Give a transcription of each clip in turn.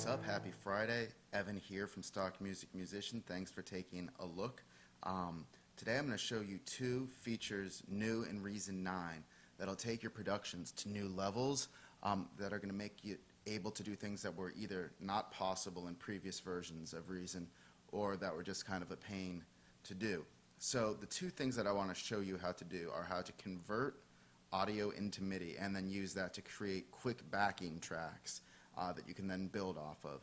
What's up? Happy Friday. Evan here from Stock Music Musician. Thanks for taking a look. Um, today I'm going to show you two features new in Reason 9 that'll take your productions to new levels um, that are going to make you able to do things that were either not possible in previous versions of Reason or that were just kind of a pain to do. So the two things that I want to show you how to do are how to convert audio into MIDI and then use that to create quick backing tracks uh, that you can then build off of.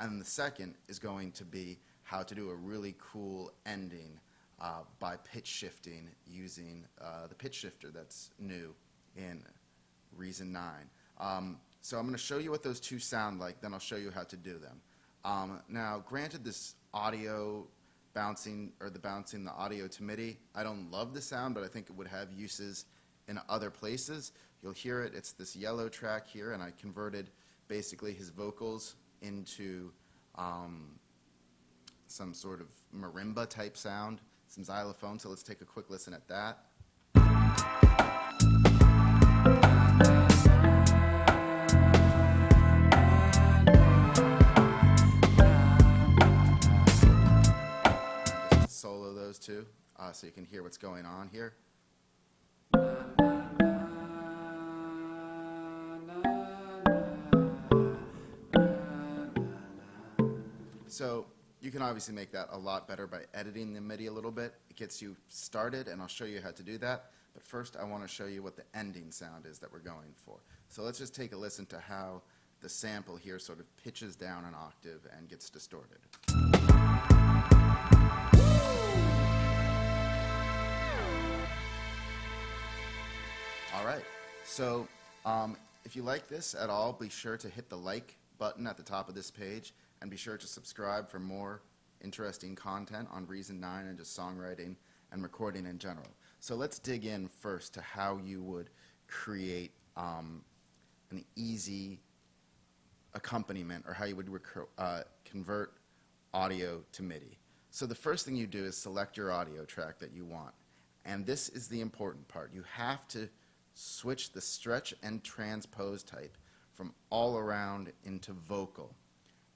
And the second is going to be how to do a really cool ending uh, by pitch shifting using uh, the pitch shifter that's new in Reason 9. Um, so I'm going to show you what those two sound like, then I'll show you how to do them. Um, now, granted, this audio bouncing, or the bouncing the audio to MIDI, I don't love the sound, but I think it would have uses in other places. You'll hear it, it's this yellow track here, and I converted basically his vocals into um, some sort of marimba type sound, some xylophone. So let's take a quick listen at that. Solo those two uh, so you can hear what's going on here. So you can obviously make that a lot better by editing the MIDI a little bit. It gets you started, and I'll show you how to do that. But first, I want to show you what the ending sound is that we're going for. So let's just take a listen to how the sample here sort of pitches down an octave and gets distorted. All right. So um, if you like this at all, be sure to hit the like button at the top of this page and be sure to subscribe for more interesting content on Reason 9 and just songwriting and recording in general. So let's dig in first to how you would create um, an easy accompaniment or how you would uh, convert audio to MIDI. So the first thing you do is select your audio track that you want. And this is the important part. You have to switch the stretch and transpose type from all around into vocal.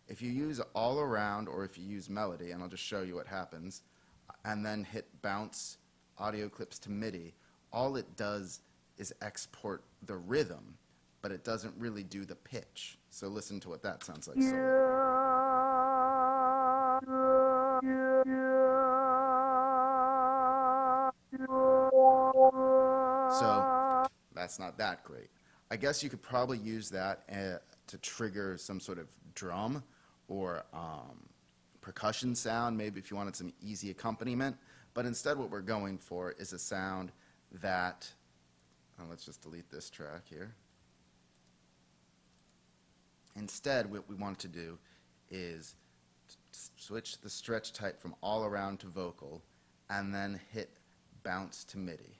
If you use all around or if you use melody, and I'll just show you what happens, and then hit bounce audio clips to MIDI, all it does is export the rhythm, but it doesn't really do the pitch. So listen to what that sounds like. So that's not that great. I guess you could probably use that uh, to trigger some sort of drum or um, percussion sound, maybe if you wanted some easy accompaniment. But instead, what we're going for is a sound that, oh, let's just delete this track here. Instead, what we want to do is switch the stretch type from all around to vocal and then hit bounce to MIDI,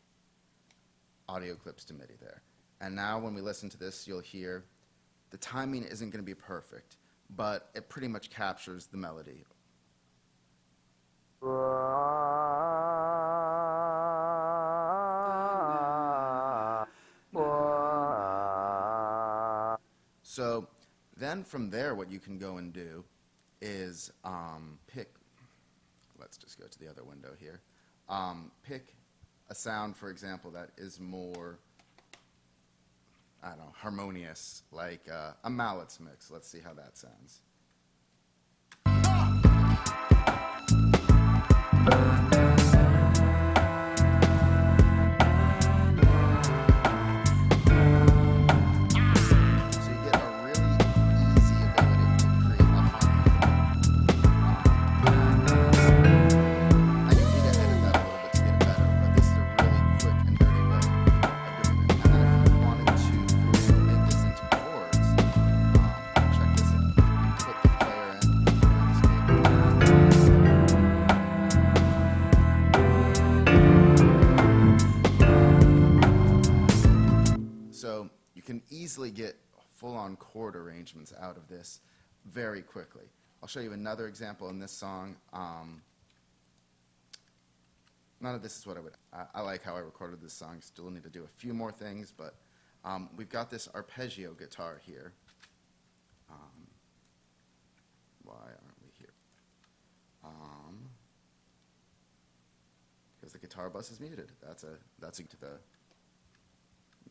audio clips to MIDI there. And now when we listen to this, you'll hear the timing isn't going to be perfect but it pretty much captures the melody. So then from there, what you can go and do is um, pick, let's just go to the other window here, um, pick a sound, for example, that is more I don't know, harmonious, like uh, a Mallets mix. Let's see how that sounds. Easily get full-on chord arrangements out of this very quickly. I'll show you another example in this song. Um, none of this is what I would, I, I, like how I recorded this song. Still need to do a few more things, but um, we've got this arpeggio guitar here. Um, why aren't we here? Um, because the guitar bus is muted. That's a that's a, to the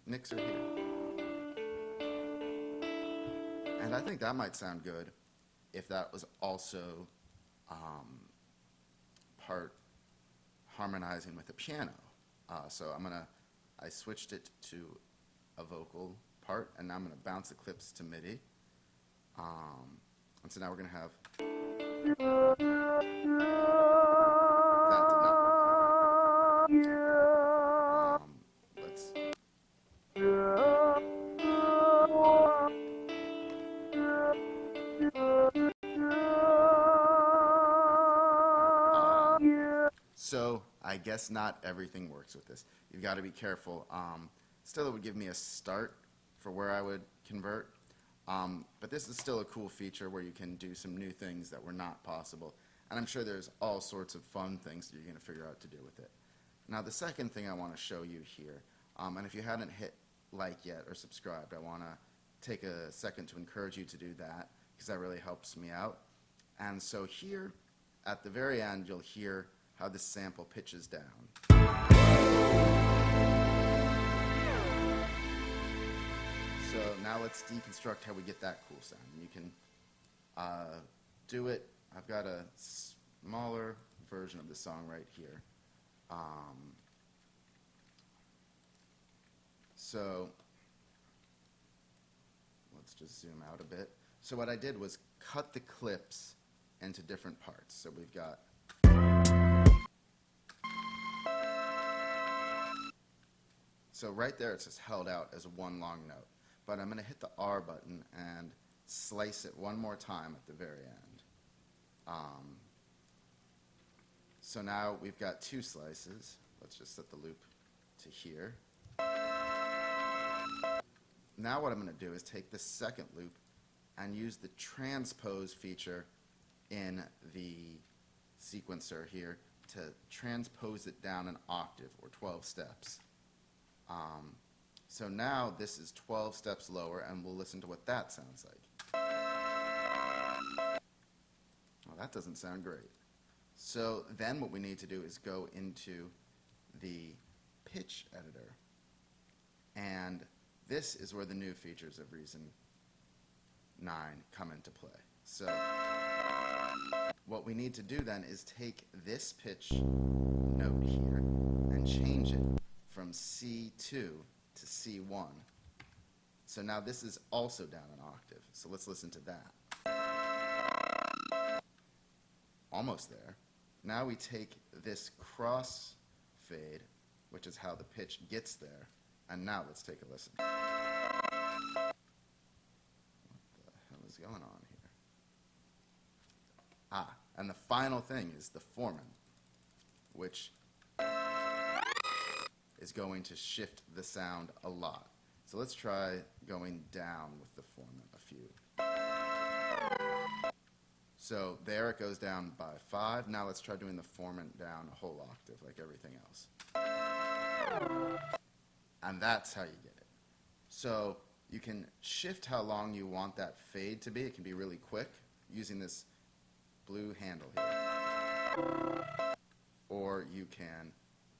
mixer here. And I think that might sound good if that was also um, part harmonizing with the piano. Uh, so I'm gonna, I switched it to a vocal part, and now I'm gonna bounce the clips to MIDI. Um, and so now we're gonna have. So I guess not everything works with this. You've got to be careful. Um, still, it would give me a start for where I would convert. Um, but this is still a cool feature where you can do some new things that were not possible. And I'm sure there's all sorts of fun things that you're going to figure out to do with it. Now, the second thing I want to show you here, um, and if you hadn't hit like yet or subscribed, I want to take a second to encourage you to do that because that really helps me out. And so here, at the very end, you'll hear how this sample pitches down. So now let's deconstruct how we get that cool sound. And you can uh, do it. I've got a smaller version of the song right here. Um, so let's just zoom out a bit. So what I did was cut the clips into different parts. So we've got So right there it's just held out as one long note. But I'm going to hit the R button and slice it one more time at the very end. Um, so now we've got two slices. Let's just set the loop to here. Now what I'm going to do is take the second loop and use the transpose feature in the sequencer here to transpose it down an octave or 12 steps. Um, so now this is 12 steps lower, and we'll listen to what that sounds like. Well, that doesn't sound great. So then what we need to do is go into the pitch editor, and this is where the new features of Reason 9 come into play. So what we need to do then is take this pitch note here and change it from C2 to C1. So now this is also down an octave. So let's listen to that. Almost there. Now we take this cross fade, which is how the pitch gets there, and now let's take a listen. What the hell is going on here? Ah, and the final thing is the formant, which is going to shift the sound a lot. So let's try going down with the formant a few. So there it goes down by five. Now let's try doing the formant down a whole octave like everything else. And that's how you get it. So you can shift how long you want that fade to be. It can be really quick using this blue handle here. Or you can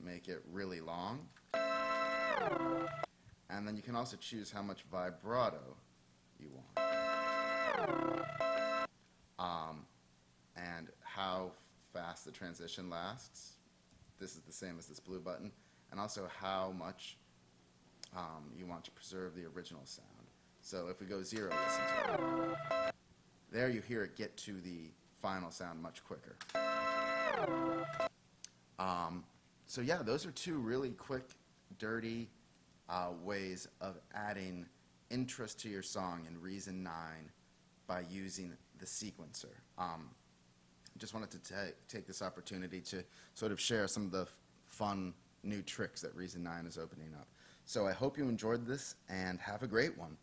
make it really long. And then you can also choose how much vibrato you want. Um, and how fast the transition lasts. This is the same as this blue button. And also how much um, you want to preserve the original sound. So if we go zero, listen. There you hear it get to the final sound much quicker. Um, so yeah, those are two really quick, dirty uh, ways of adding interest to your song in Reason 9 by using the sequencer. Um, just wanted to ta take this opportunity to sort of share some of the fun new tricks that Reason 9 is opening up. So I hope you enjoyed this and have a great one.